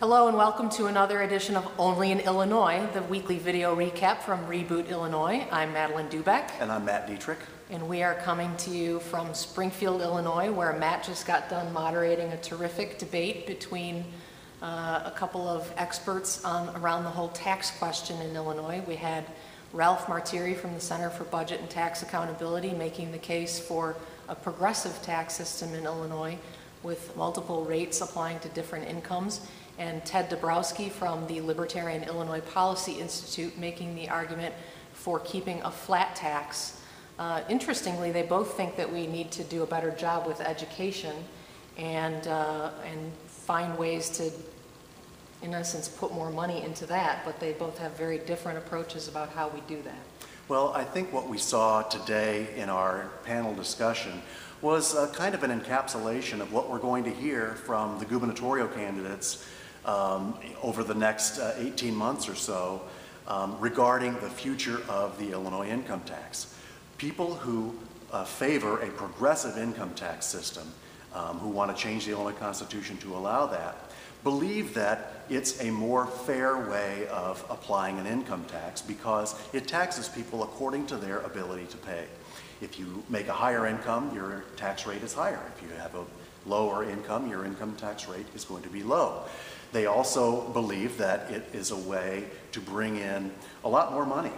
Hello and welcome to another edition of Only in Illinois, the weekly video recap from Reboot Illinois. I'm Madeleine Doubek, And I'm Matt Dietrich. and we are coming to you from Springfield, Illinois, where Matt just got done moderating a terrific debate between uh, a couple of experts on, around the whole tax question in Illinois. We had Ralph Martire from the Center for Budget and Tax Accountability making the case for a progressive tax system in Illinois with multiple rates applying to different incomes, and Ted Dabrowski from the Libertarian Illinois Policy Institute making the argument for keeping a flat tax. Uh, interestingly, they both think that we need to do a better job with education and, uh, and find ways to, in essence, put more money into that, but they both have very different approaches about how we do that. Well, I think what we saw today in our panel discussion was uh, kind of an encapsulation of what we're going to hear from the gubernatorial candidates um, over the next uh, 18 months or so um, regarding the future of the Illinois income tax. People who uh, favor a progressive income tax system, um, who want to change the Illinois Constitution to allow that, believe that it's a more fair way of applying an income tax because it taxes people according to their ability to pay. If you make a higher income, your tax rate is higher. If you have a lower income, your income tax rate is going to be low. They also believe that it is a way to bring in a lot more money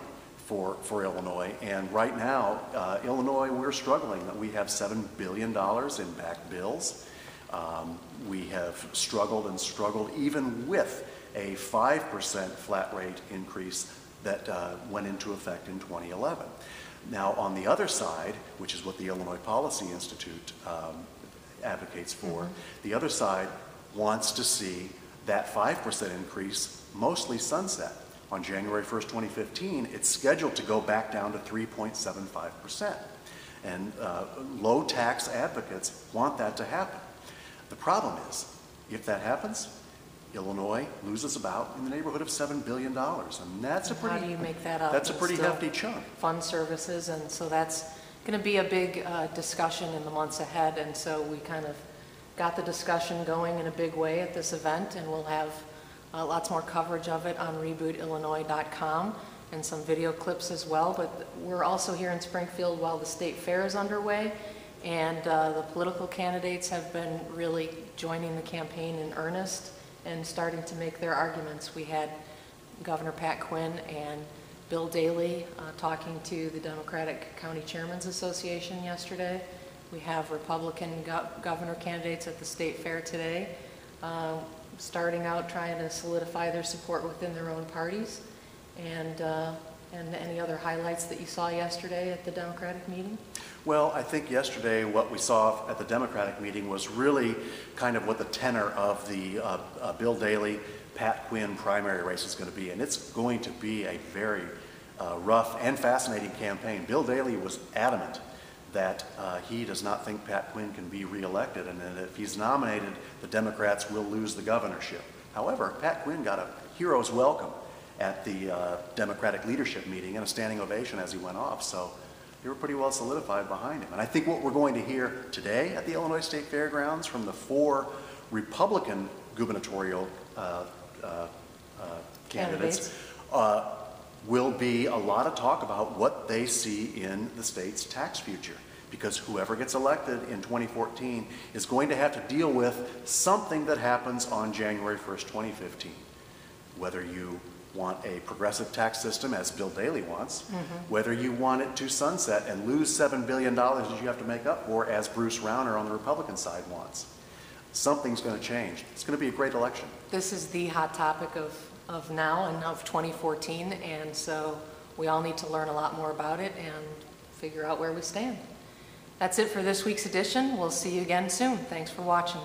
for, for Illinois. And right now, uh, Illinois, we're struggling. We have $7 billion in back bills. Um, we have struggled and struggled even with a 5% flat rate increase that uh, went into effect in 2011. Now, on the other side, which is what the Illinois Policy Institute um, advocates for, the other side wants to see that 5% increase mostly sunset. On January 1st, 2015, it's scheduled to go back down to 3.75%. And uh, low tax advocates want that to happen. The problem is, if that happens, Illinois loses about in the neighborhood of $7 billion. And that's a How pretty, do you make that up? that's a pretty hefty chunk. Fund services, and so that's going to be a big uh, discussion in the months ahead, and so we kind of got the discussion going in a big way at this event, and we'll have uh, lots more coverage of it on rebootillinois.com and some video clips as well, but we're also here in Springfield while the state fair is underway, and uh, the political candidates have been really joining the campaign in earnest and starting to make their arguments. We had Governor Pat Quinn and Bill Daley uh, talking to the Democratic County Chairman's Association yesterday. We have Republican go- governor candidates at the state fair today, uh, starting out trying to solidify their support within their own parties. And, uh, and any other highlights that you saw yesterday at the Democratic meeting? Well, I think yesterday what we saw at the Democratic meeting was really kind of what the tenor of the uh, uh, Bill Daley, Pat Quinn primary race is going to be. And it's going to be a very uh, rough and fascinating campaign. Bill Daley was adamant that uh, he does not think Pat Quinn can be reelected and that if he's nominated, the Democrats will lose the governorship. However, Pat Quinn got a hero's welcome at the uh, Democratic leadership meeting and a standing ovation as he went off. So they were pretty well solidified behind him. And I think what we're going to hear today at the Illinois State Fairgrounds from the four Republican gubernatorial uh, uh, uh, candidates, uh, will be a lot of talk about what they see in the state's tax future. Because whoever gets elected in 2014 is going to have to deal with something that happens on January 1st, 2015. Whether you want a progressive tax system, as Bill Daley wants, whether you want it to sunset and lose $7 billion that you have to make up for, as Bruce Rauner on the Republican side wants. Something's going to change. It's going to be a great election. This is the hot topic of, of now and of 2014, and so we all need to learn a lot more about it and figure out where we stand. That's it for this week's edition. We'll see you again soon. Thanks for watching.